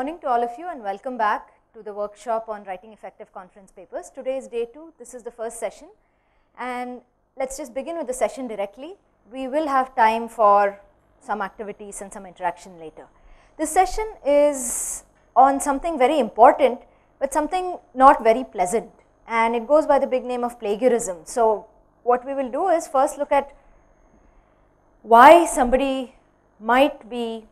morning to all of you and welcome back to the workshop on writing effective conference papers. Today is day 2, this is the first session and let us just begin with the session directly. We will have time for some activities and some interaction later. This session is on something very important but something not very pleasant and it goes by the big name of plagiarism. So, what we will do is first look at why somebody might be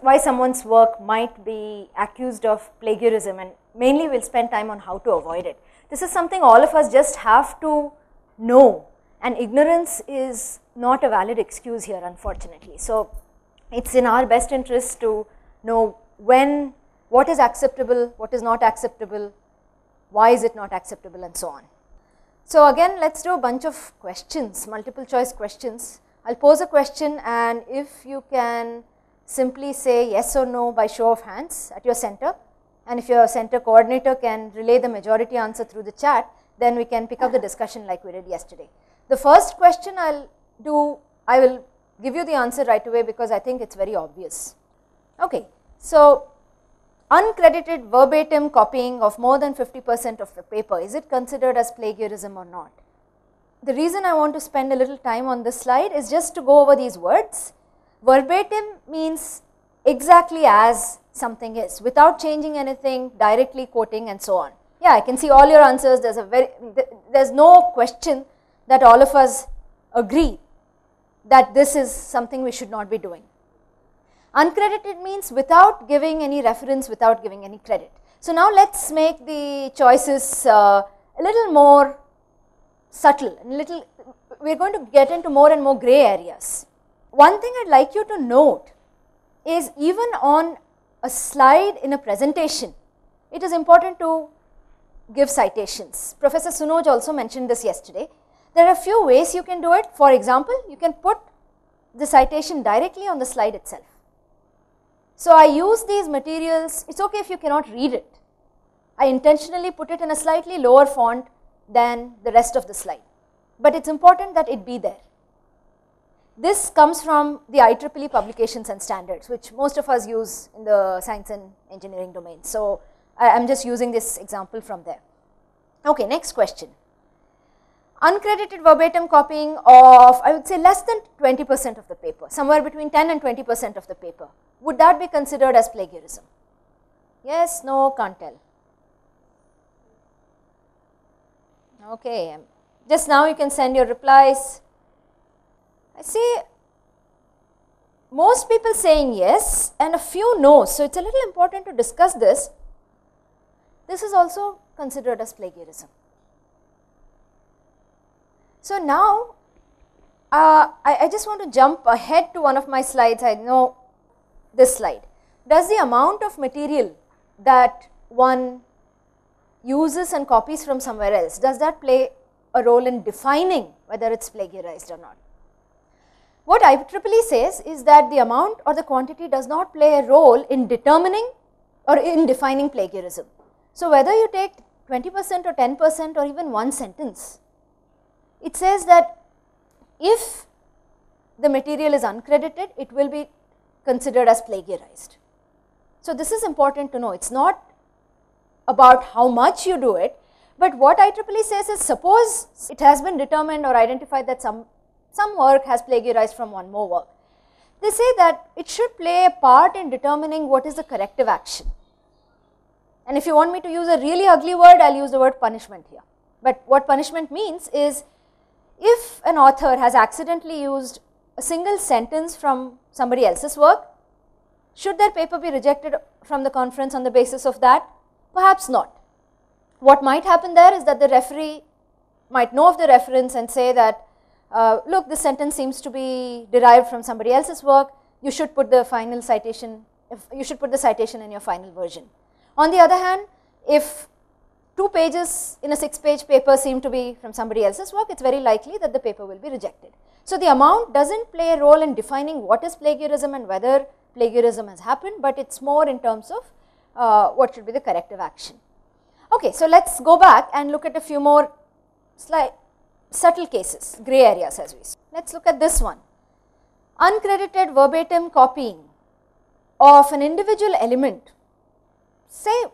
why someone's work might be accused of plagiarism and mainly we will spend time on how to avoid it. This is something all of us just have to know and ignorance is not a valid excuse here unfortunately. So, it is in our best interest to know when, what is acceptable, what is not acceptable, why is it not acceptable and so on. So, again let us do a bunch of questions, multiple choice questions. I will pose a question and if you can simply say yes or no by show of hands at your center and if your center coordinator can relay the majority answer through the chat then we can pick up the discussion like we did yesterday. The first question I will do, I will give you the answer right away because I think it is very obvious. Okay. So, uncredited verbatim copying of more than 50 percent of the paper, is it considered as plagiarism or not? The reason I want to spend a little time on this slide is just to go over these words Verbatim means exactly as something is without changing anything, directly quoting and so on. Yeah, I can see all your answers. There's a very, there's no question that all of us agree that this is something we should not be doing. Uncredited means without giving any reference, without giving any credit. So now let's make the choices uh, a little more subtle, a little, we're going to get into more and more gray areas. One thing I'd like you to note is even on a slide in a presentation, it is important to give citations. Professor Sunoj also mentioned this yesterday. There are a few ways you can do it. For example, you can put the citation directly on the slide itself. So, I use these materials, it is okay if you cannot read it. I intentionally put it in a slightly lower font than the rest of the slide, but it is important that it be there. This comes from the IEEE publications and standards which most of us use in the science and engineering domain. So, I am just using this example from there. Okay, next question. Uncredited verbatim copying of I would say less than 20 percent of the paper, somewhere between 10 and 20 percent of the paper. Would that be considered as plagiarism? Yes, no, can't tell. Okay, just now you can send your replies. I see most people saying yes and a few no. So, it is a little important to discuss this. This is also considered as plagiarism. So, now uh, I, I just want to jump ahead to one of my slides. I know this slide. Does the amount of material that one uses and copies from somewhere else, does that play a role in defining whether it is plagiarized or not? What IEEE says is that the amount or the quantity does not play a role in determining or in defining plagiarism. So, whether you take 20 percent or 10 percent or even one sentence, it says that if the material is uncredited, it will be considered as plagiarized. So, this is important to know, it is not about how much you do it, but what IEEE says is suppose it has been determined or identified that some some work has plagiarized from one more work. They say that it should play a part in determining what is the corrective action. And if you want me to use a really ugly word, I will use the word punishment here. But what punishment means is if an author has accidentally used a single sentence from somebody else's work, should their paper be rejected from the conference on the basis of that? Perhaps not. What might happen there is that the referee might know of the reference and say that uh, look this sentence seems to be derived from somebody else's work, you should put the final citation, you should put the citation in your final version. On the other hand, if two pages in a six page paper seem to be from somebody else's work, it is very likely that the paper will be rejected. So, the amount does not play a role in defining what is plagiarism and whether plagiarism has happened, but it is more in terms of uh, what should be the corrective action. Okay, so let us go back and look at a few more slide, subtle cases, gray areas as we see. Let us look at this one. Uncredited verbatim copying of an individual element say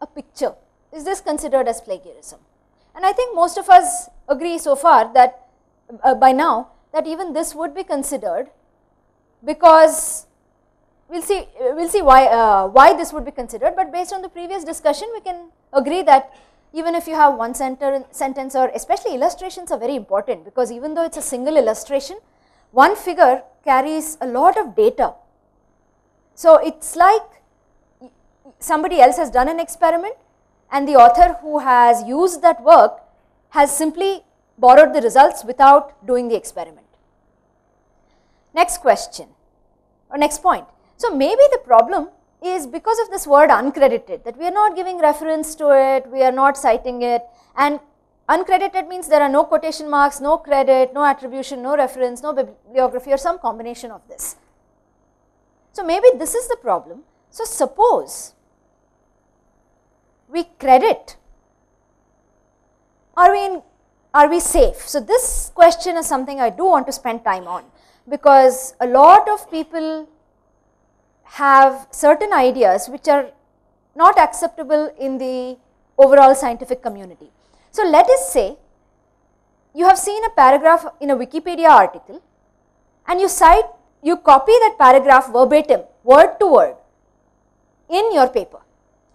a picture, is this considered as plagiarism? And I think most of us agree so far that uh, by now that even this would be considered because we will see, we will see why, uh, why this would be considered, but based on the previous discussion we can agree that even if you have one sentence or especially illustrations are very important because even though it is a single illustration, one figure carries a lot of data. So, it is like somebody else has done an experiment and the author who has used that work has simply borrowed the results without doing the experiment. Next question or next point. So, maybe the problem is because of this word uncredited that we are not giving reference to it, we are not citing it and uncredited means there are no quotation marks, no credit, no attribution, no reference, no bibliography or some combination of this. So, maybe this is the problem. So, suppose we credit, are we in, are we safe? So, this question is something I do want to spend time on because a lot of people have certain ideas which are not acceptable in the overall scientific community. So, let us say you have seen a paragraph in a Wikipedia article and you cite, you copy that paragraph verbatim, word to word in your paper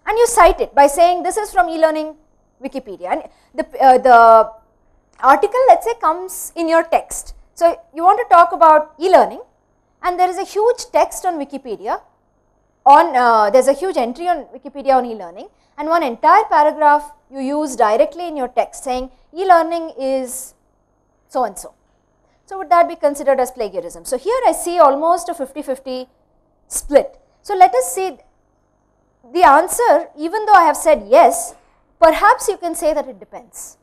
and you cite it by saying this is from e-learning Wikipedia and the, uh, the article let us say comes in your text. So, you want to talk about e-learning and there is a huge text on Wikipedia on uh, there is a huge entry on Wikipedia on e-learning and one entire paragraph you use directly in your text saying e-learning is so and so. So, would that be considered as plagiarism? So, here I see almost a 50-50 split. So, let us see the answer even though I have said yes, perhaps you can say that it depends.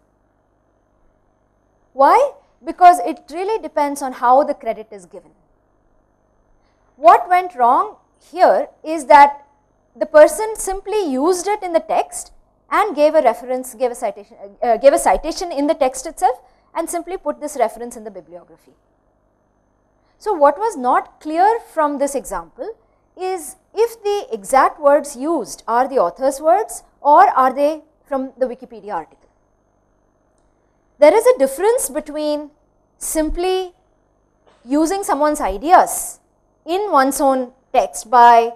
Why? Because it really depends on how the credit is given. What went wrong here is that the person simply used it in the text and gave a reference, gave a citation, uh, gave a citation in the text itself and simply put this reference in the bibliography. So, what was not clear from this example is if the exact words used are the author's words or are they from the Wikipedia article. There is a difference between simply using someone's ideas in one's own text by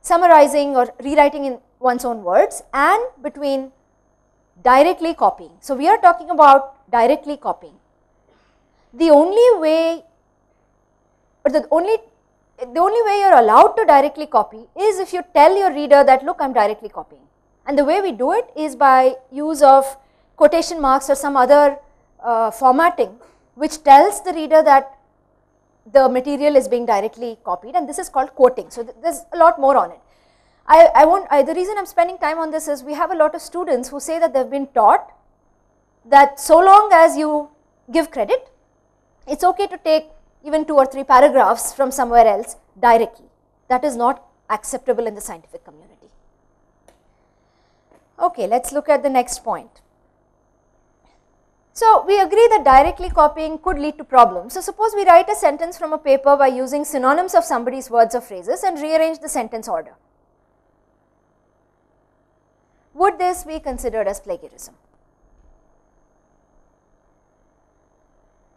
summarizing or rewriting in one's own words and between directly copying. So, we are talking about directly copying. The only way or the only the only way you are allowed to directly copy is if you tell your reader that look I am directly copying and the way we do it is by use of quotation marks or some other uh, formatting which tells the reader that the material is being directly copied and this is called quoting. So, th there is a lot more on it. I, I won't, I, the reason I am spending time on this is we have a lot of students who say that they have been taught that so long as you give credit, it is okay to take even two or three paragraphs from somewhere else directly. That is not acceptable in the scientific community. Okay, let us look at the next point. So, we agree that directly copying could lead to problems. So, suppose we write a sentence from a paper by using synonyms of somebody's words or phrases and rearrange the sentence order. Would this be considered as plagiarism?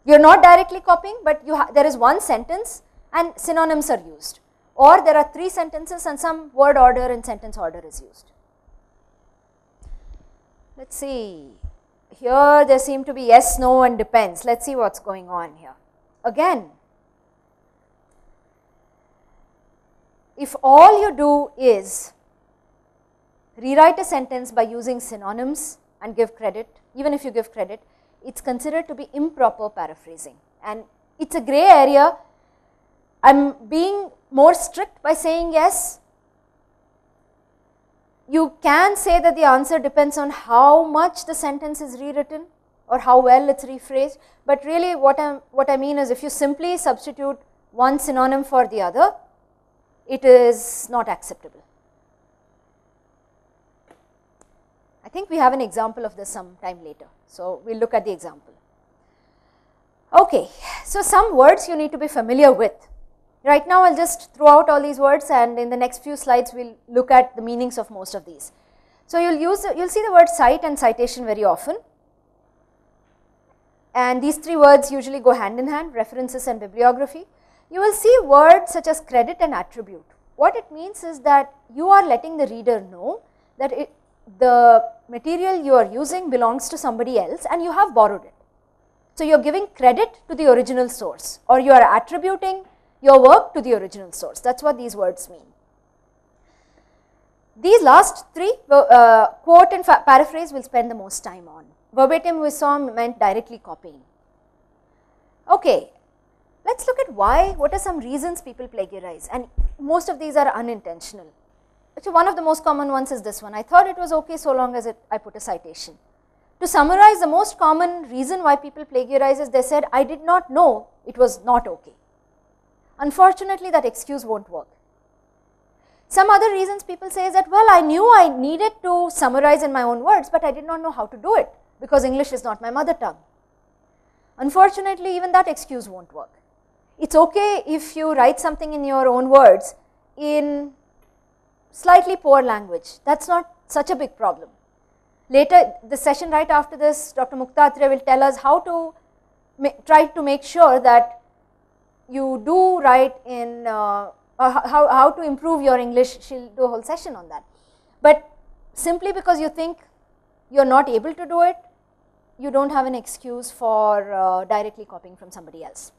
You are not directly copying, but there is one sentence and synonyms are used or there are three sentences and some word order and sentence order is used. Let us see. Here there seem to be yes, no and depends. Let us see what is going on here. Again, if all you do is rewrite a sentence by using synonyms and give credit, even if you give credit, it is considered to be improper paraphrasing and it is a grey area. I am being more strict by saying yes you can say that the answer depends on how much the sentence is rewritten or how well it is rephrased, but really what I what I mean is if you simply substitute one synonym for the other, it is not acceptable. I think we have an example of this some time later. So, we will look at the example. Okay, so some words you need to be familiar with. Right now I will just throw out all these words and in the next few slides we will look at the meanings of most of these. So you will use, you will see the word cite and citation very often and these three words usually go hand in hand references and bibliography. You will see words such as credit and attribute. What it means is that you are letting the reader know that it, the material you are using belongs to somebody else and you have borrowed it. So you are giving credit to the original source or you are attributing your work to the original source. That is what these words mean. These last three uh, quote and paraphrase we will spend the most time on. Verbatim we saw meant directly copying. Okay, let us look at why, what are some reasons people plagiarize and most of these are unintentional. Actually one of the most common ones is this one, I thought it was okay so long as it, I put a citation. To summarize the most common reason why people plagiarize is they said I did not know it was not okay. Unfortunately that excuse won't work. Some other reasons people say is that well I knew I needed to summarize in my own words but I did not know how to do it because English is not my mother tongue. Unfortunately even that excuse won't work. It is okay if you write something in your own words in slightly poor language that is not such a big problem. Later the session right after this Dr. Mukta Atre will tell us how to try to make sure that you do write in uh, how, how to improve your English, she will do a whole session on that. But simply because you think you are not able to do it, you do not have an excuse for uh, directly copying from somebody else.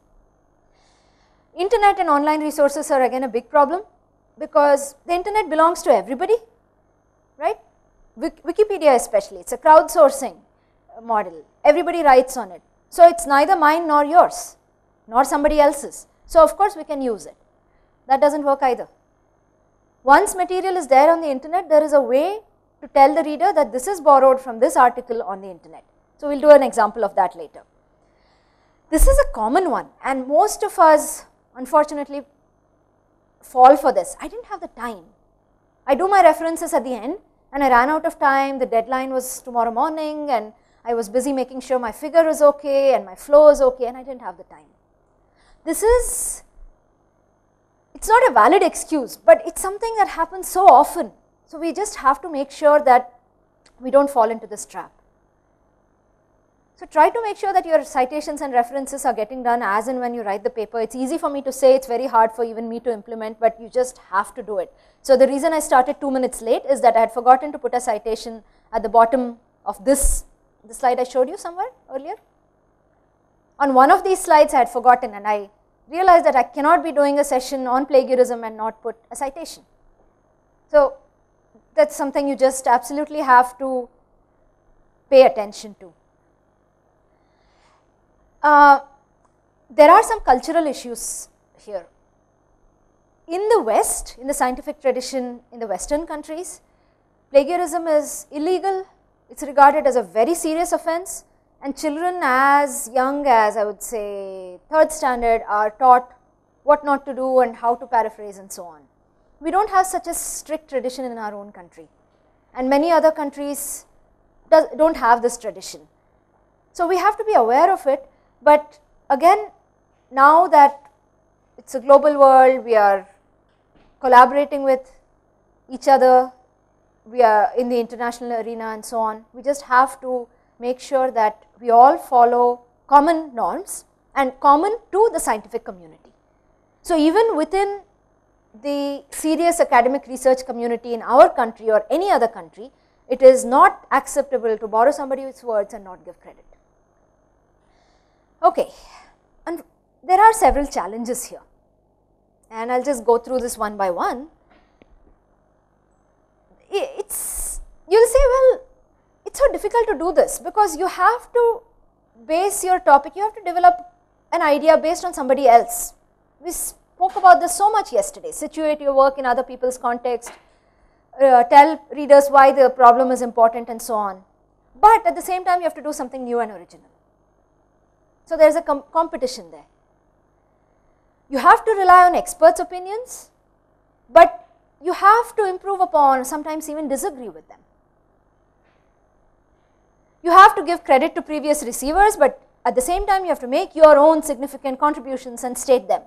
Internet and online resources are again a big problem because the internet belongs to everybody, right? Wikipedia especially, it is a crowdsourcing model, everybody writes on it. So, it is neither mine nor yours nor somebody else's. So, of course, we can use it. That does not work either. Once material is there on the internet, there is a way to tell the reader that this is borrowed from this article on the internet. So, we will do an example of that later. This is a common one and most of us unfortunately fall for this. I did not have the time. I do my references at the end and I ran out of time, the deadline was tomorrow morning and I was busy making sure my figure is okay and my flow is okay and I did not have the time. This is, it is not a valid excuse, but it is something that happens so often. So, we just have to make sure that we do not fall into this trap. So, try to make sure that your citations and references are getting done as and when you write the paper. It is easy for me to say, it is very hard for even me to implement, but you just have to do it. So, the reason I started 2 minutes late is that I had forgotten to put a citation at the bottom of this, the slide I showed you somewhere earlier on one of these slides I had forgotten and I realized that I cannot be doing a session on plagiarism and not put a citation. So, that is something you just absolutely have to pay attention to. Uh, there are some cultural issues here. In the West, in the scientific tradition in the Western countries, plagiarism is illegal, it is regarded as a very serious offense and children as young as I would say third standard are taught what not to do and how to paraphrase and so on. We do not have such a strict tradition in our own country and many other countries do not have this tradition. So, we have to be aware of it, but again now that it is a global world, we are collaborating with each other, we are in the international arena and so on, we just have to make sure that we all follow common norms and common to the scientific community. So, even within the serious academic research community in our country or any other country, it is not acceptable to borrow somebody's words and not give credit. Okay, and there are several challenges here and I will just go through this one by one. It's, you will say well it is so difficult to do this because you have to base your topic, you have to develop an idea based on somebody else. We spoke about this so much yesterday, situate your work in other people's context, uh, tell readers why the problem is important and so on. But at the same time you have to do something new and original. So there is a com competition there. You have to rely on experts' opinions, but you have to improve upon, sometimes even disagree with them. You have to give credit to previous receivers, but at the same time you have to make your own significant contributions and state them.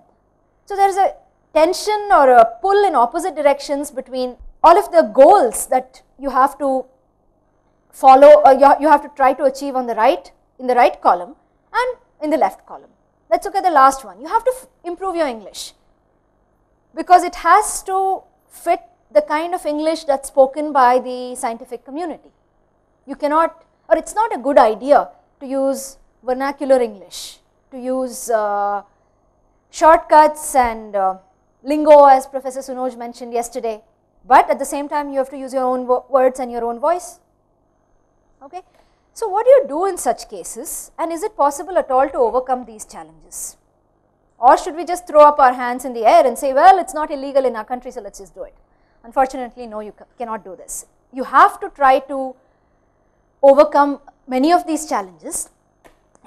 So, there is a tension or a pull in opposite directions between all of the goals that you have to follow uh, or you, have to try to achieve on the right in the right column and in the left column. Let us look at the last one. You have to improve your English because it has to fit the kind of English that is spoken by the scientific community. You cannot or it is not a good idea to use vernacular English, to use uh, shortcuts and uh, lingo as Professor Sunoj mentioned yesterday, but at the same time you have to use your own words and your own voice. Okay. So, what do you do in such cases and is it possible at all to overcome these challenges? Or should we just throw up our hands in the air and say, well, it is not illegal in our country, so let us just do it. Unfortunately, no, you cannot do this. You have to try to overcome many of these challenges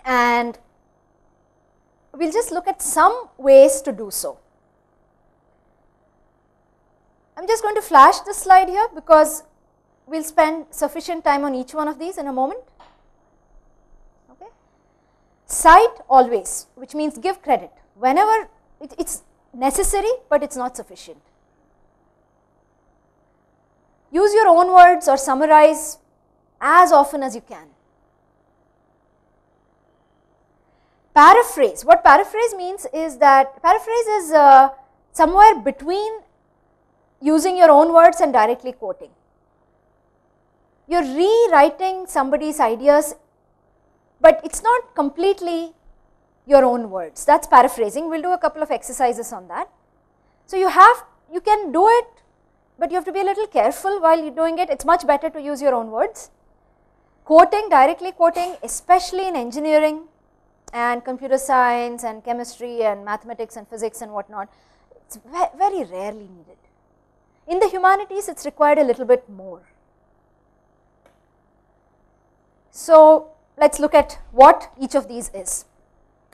and we will just look at some ways to do so. I am just going to flash this slide here because we will spend sufficient time on each one of these in a moment. Okay. Cite always which means give credit whenever it is necessary, but it is not sufficient. Use your own words or summarize as often as you can. Paraphrase, what paraphrase means is that paraphrase is uh, somewhere between using your own words and directly quoting. You are rewriting somebody's ideas, but it is not completely your own words, that is paraphrasing. We will do a couple of exercises on that. So, you have, you can do it, but you have to be a little careful while you are doing it, it is much better to use your own words. Quoting, directly quoting, especially in engineering and computer science and chemistry and mathematics and physics and whatnot, it is very rarely needed. In the humanities, it is required a little bit more. So, let us look at what each of these is.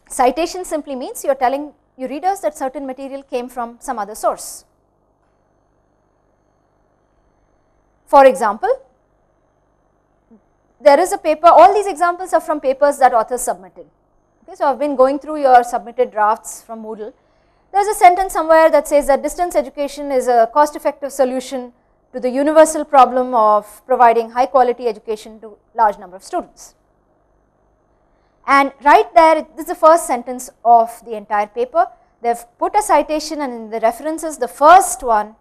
Citation simply means you are telling your readers that certain material came from some other source. For example, there is a paper, all these examples are from papers that authors submitted. Okay, so I have been going through your submitted drafts from Moodle. There is a sentence somewhere that says that distance education is a cost effective solution to the universal problem of providing high quality education to large number of students. And right there, this is the first sentence of the entire paper. They have put a citation and in the references, the first one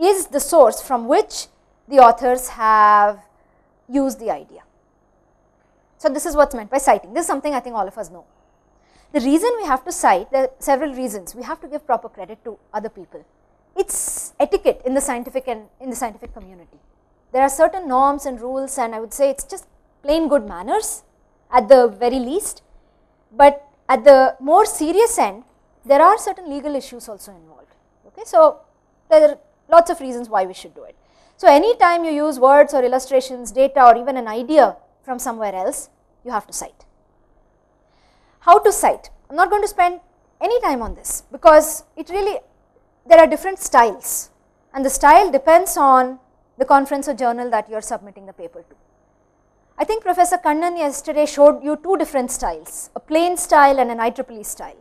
is the source from which the authors have use the idea. So, this is what is meant by citing. This is something I think all of us know. The reason we have to cite, there are several reasons. We have to give proper credit to other people. It is etiquette in the scientific and in the scientific community. There are certain norms and rules and I would say it is just plain good manners at the very least. But at the more serious end, there are certain legal issues also involved. Okay? So, there are lots of reasons why we should do it. So, anytime you use words or illustrations, data or even an idea from somewhere else, you have to cite. How to cite? I am not going to spend any time on this because it really, there are different styles and the style depends on the conference or journal that you are submitting the paper to. I think Professor Kannan yesterday showed you two different styles, a plain style and an IEEE style.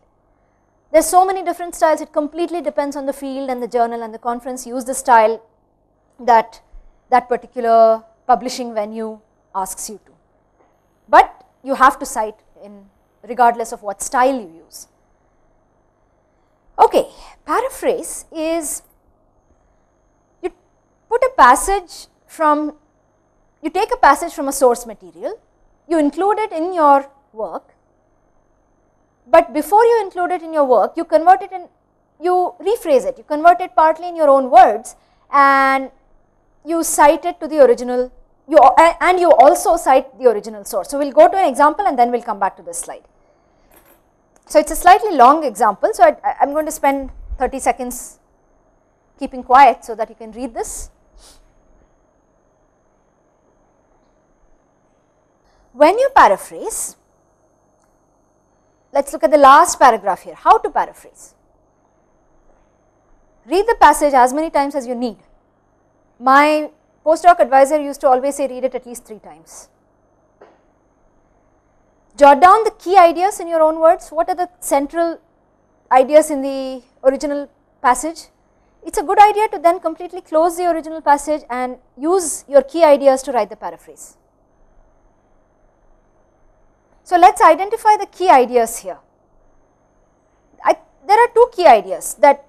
There's so many different styles, it completely depends on the field and the journal and the conference use the style that that particular publishing venue asks you to. But you have to cite in regardless of what style you use. Okay, paraphrase is you put a passage from, you take a passage from a source material, you include it in your work, but before you include it in your work, you convert it in, you rephrase it, you convert it partly in your own words and you cite it to the original you and you also cite the original source. So, we will go to an example and then we will come back to this slide. So, it is a slightly long example. So, I am going to spend 30 seconds keeping quiet so that you can read this. When you paraphrase, let us look at the last paragraph here, how to paraphrase. Read the passage as many times as you need my postdoc advisor used to always say read it at least 3 times. Jot down the key ideas in your own words, what are the central ideas in the original passage, it is a good idea to then completely close the original passage and use your key ideas to write the paraphrase. So, let us identify the key ideas here. I, there are two key ideas that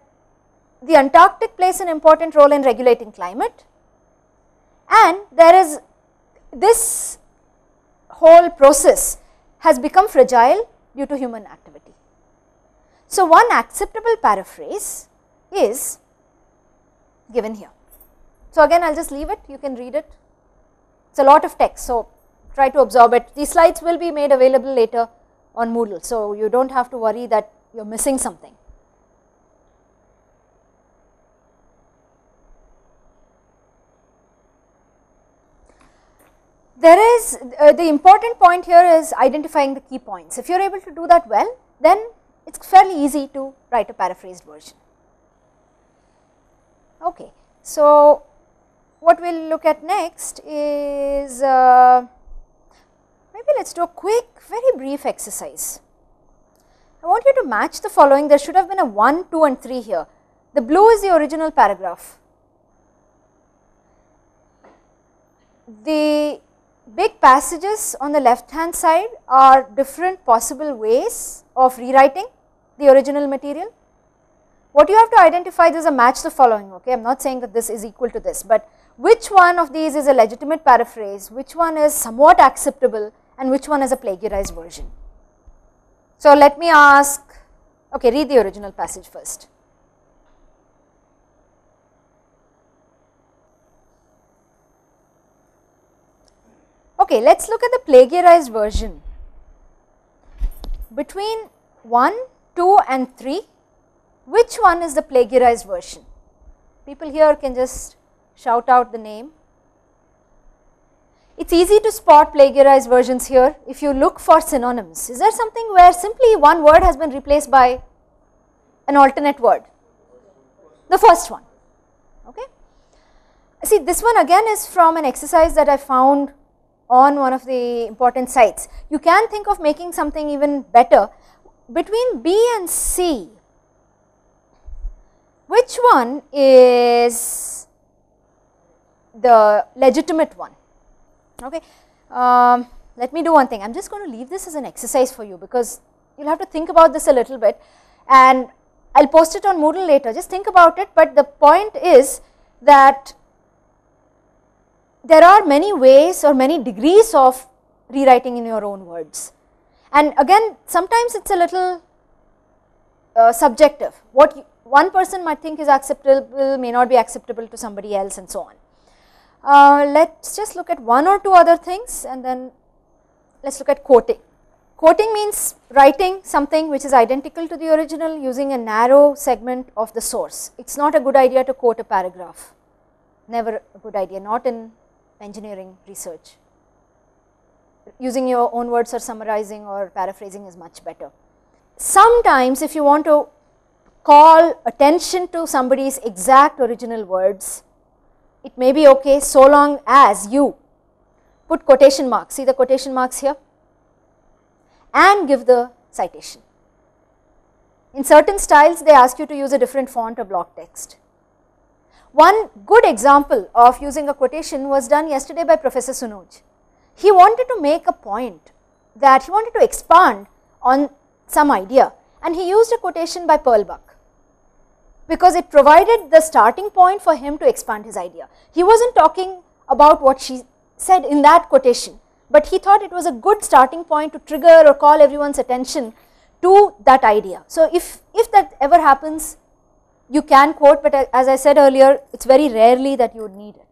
the Antarctic plays an important role in regulating climate and there is this whole process has become fragile due to human activity. So, one acceptable paraphrase is given here. So, again I will just leave it you can read it it is a lot of text. So, try to absorb it these slides will be made available later on Moodle. So, you do not have to worry that you are missing something. There is uh, the important point here is identifying the key points. If you are able to do that well, then it is fairly easy to write a paraphrased version. Okay. So, what we will look at next is uh, maybe let us do a quick very brief exercise. I want you to match the following there should have been a 1, 2 and 3 here. The blue is the original paragraph. The big passages on the left hand side are different possible ways of rewriting the original material. What you have to identify is a match the following okay I am not saying that this is equal to this, but which one of these is a legitimate paraphrase, which one is somewhat acceptable and which one is a plagiarized version. So let me ask okay read the original passage first. Okay, let us look at the plagiarized version. Between 1, 2 and 3, which one is the plagiarized version? People here can just shout out the name. It is easy to spot plagiarized versions here if you look for synonyms. Is there something where simply one word has been replaced by an alternate word? The first one, okay. See this one again is from an exercise that I found on one of the important sites. You can think of making something even better. Between B and C which one is the legitimate one? Okay. Um, let me do one thing. I am just going to leave this as an exercise for you because you will have to think about this a little bit. And I will post it on Moodle later. Just think about it. But the point is that there are many ways or many degrees of rewriting in your own words. And again sometimes it is a little uh, subjective, what you, one person might think is acceptable may not be acceptable to somebody else and so on. Uh, let us just look at one or two other things and then let us look at quoting. Quoting means writing something which is identical to the original using a narrow segment of the source. It is not a good idea to quote a paragraph, never a good idea, not in engineering research. Using your own words or summarizing or paraphrasing is much better. Sometimes if you want to call attention to somebody's exact original words, it may be okay so long as you put quotation marks, see the quotation marks here and give the citation. In certain styles they ask you to use a different font or block text. One good example of using a quotation was done yesterday by Professor Sunoj. He wanted to make a point that he wanted to expand on some idea and he used a quotation by Pearl Buck because it provided the starting point for him to expand his idea. He was not talking about what she said in that quotation, but he thought it was a good starting point to trigger or call everyone's attention to that idea. So, if, if that ever happens you can quote but uh, as I said earlier it is very rarely that you would need it.